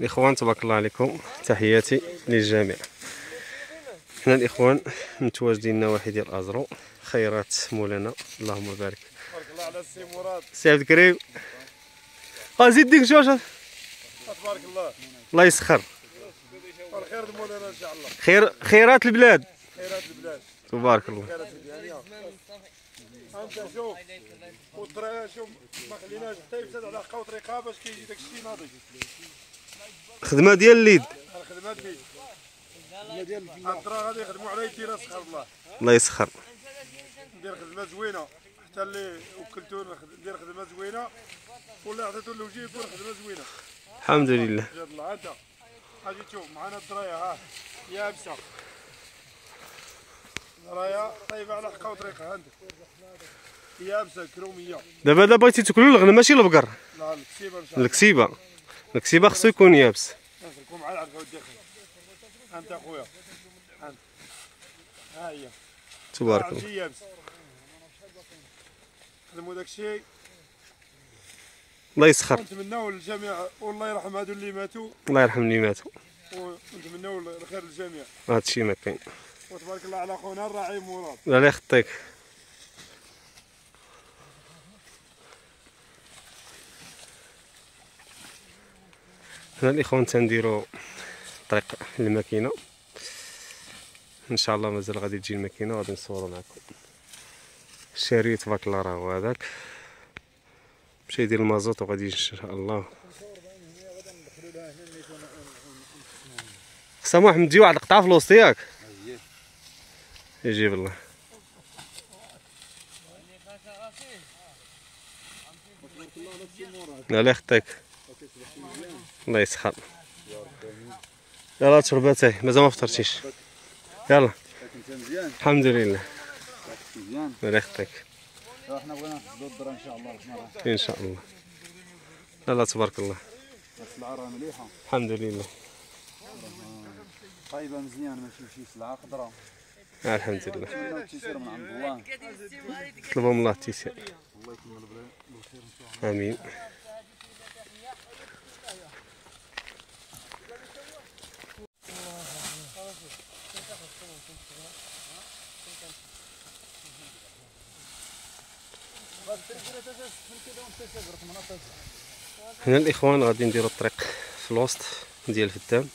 الاخوان تبارك الله عليكم. تحياتي للجميع. حنا الإخوان متواجدين نواحي ديال أزرو خيرات مولانا. اللهم بارك. تبارك الله على السي مراد سي عبد الكريم. آه زيد ديك شوية تبارك الله. الله يسخر. والخير مولانا إن شاء الله. خير خيرات البلاد. خيرات البلاد. تبارك الله. أنت شوف والطريق شوف ما خليناش حتى يفسد على قوت رقابة باش كيجي داك الشيء ناضي. خدمة ديال اليد غادي يخدموا على الله الله يسخر. ندير خدمة زوينة. حتى اللي وكلتو ندير خدمة زوينة. ولا عطيتو الوجه يكون خدمه زوينة. الحمد لله. غادي تشوف معنا الدراية ها. يابسة. دراية طيبة على حقها وطريقها عندك يابسة كرومية. دابا دابا بغيتي تاكلوا الغنم ماشي البقر. لا الكسيبة الكسيبة. الكسيبه خصو يكون يابس. مع أنت أخويا. أنت. ها هي. تبارك الله. يابس. خدموا الله يسخر. ونتمناو للجميع. والله يرحم هادو اللي ماتوا. الله يرحم اللي ماتوا. ونتمناو الخير للجميع. هذا الشيء ما كاين. وتبارك الله على خونا الراعي مراد. لا يخطيك. هنا الإخوان تنديرو طريق الماكينة. إن شاء الله مازال غادي تجي الماكينة وغادي نصورو معكم. تبارك الله راه هذاك. مشى يدير المازوت وغادي إن شاء الله. سامح محمد تجي واحد القطعة في الوسط ياك؟ يجيب الله. لا لا يخطيك. الله يسخر. يلا تشرباتي مازال ما فطرتيش. يلا. الحمد لله. لا يخطيك. بغينا إن شاء الله. ان شاء الله تبارك الله. السلعه مليحه الحمد لله. طيبه مزيان ماشي شي سلعه خضراء الحمد لله. التيسير من الله الله التيسير. آمين. هنا الإخوان غادي نديرو الطريق في الوسط ديال فدام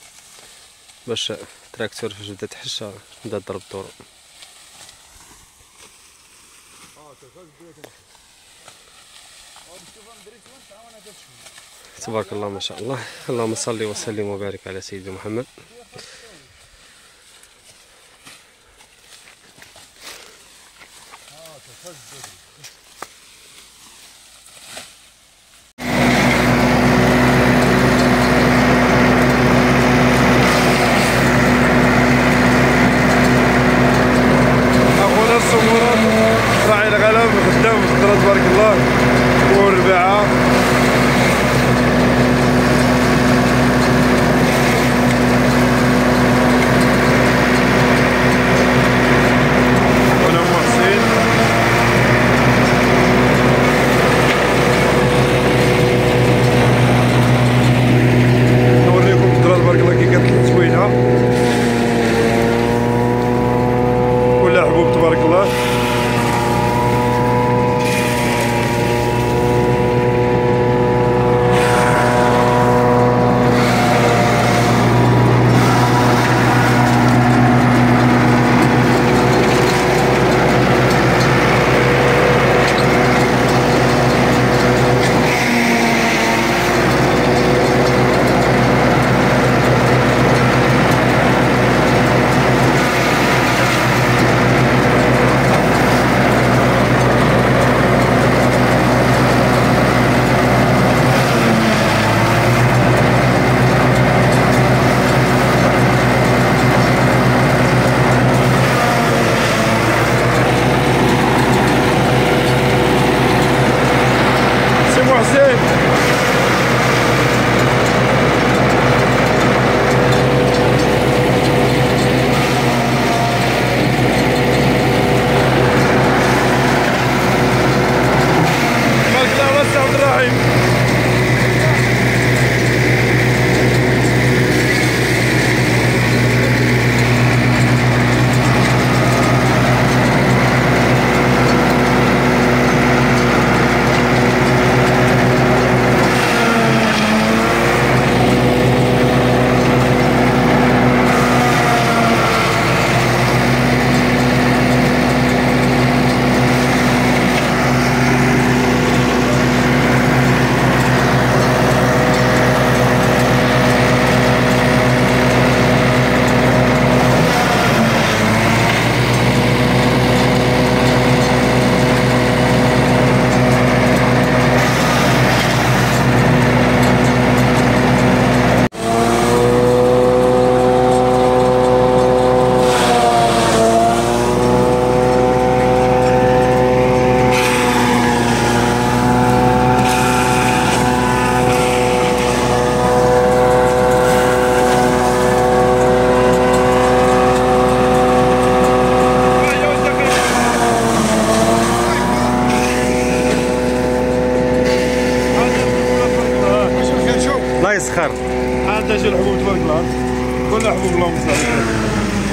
باش التراكتور فاش بدا تحشى بدا ضرب الطرق تبارك الله ما شاء الله. اللهم صل وسلم وبارك على سيدنا محمد.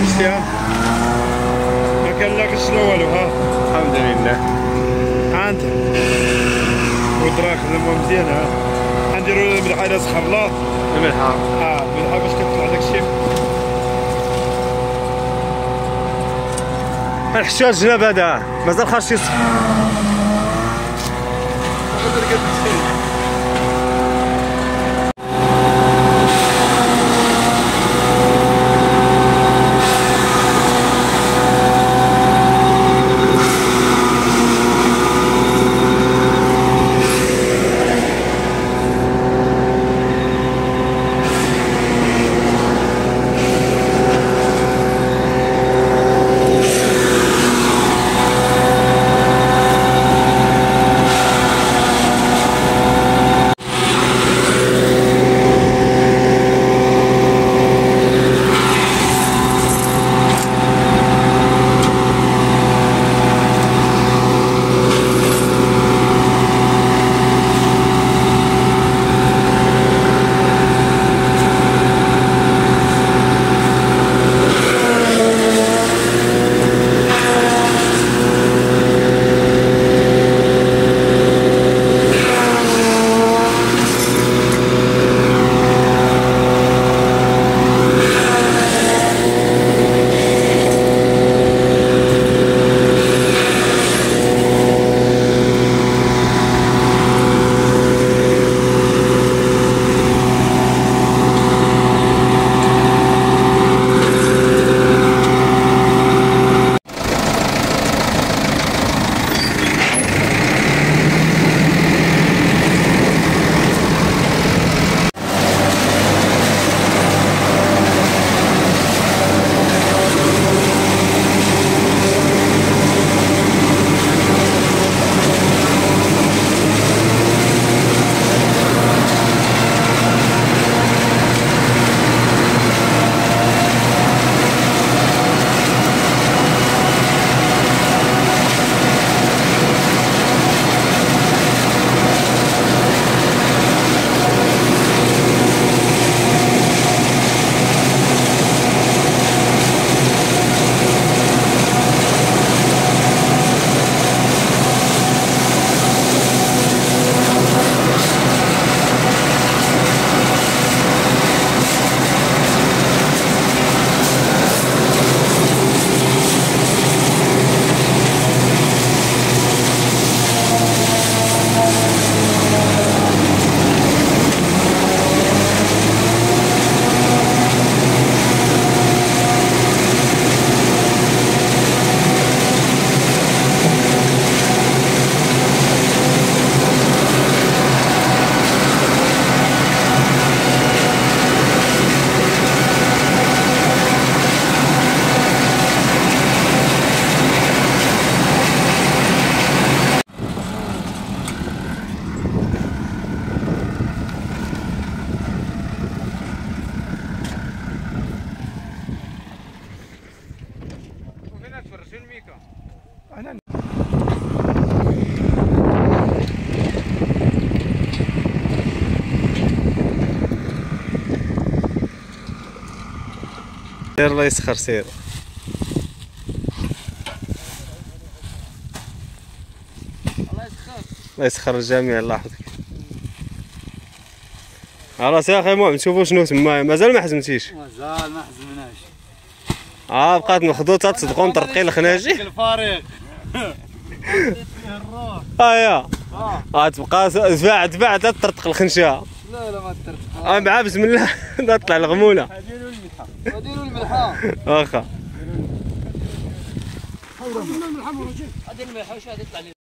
شتيها ما كان لك شنو والو ها؟ الحمد لله. ها انت ودراك زعما مزيان ها؟ غنديرو ملحه إلى سخر الله الملحة آه ملحه باش كتطلع داك الشيء. الحشاش جنب هذا مازال خرج يصفر سير الله يسخر سير. الله يسخر الجميع الله يحفظك خلاص يا أخي المهم نشوفوا شنو تما. مازال ما حزمتيش؟ مازال ما حزمناش. آه بقات مخدوطه تصدقوا نطرقي الخناجي الفريق آه يا. آه تبقى دفاع دفاع تطرطق الخنشه لا لا ما ترتقى آه مع بسم الله تطلع الغموله وديروا الملحه واخا هذه الملحه واش غادي يطلع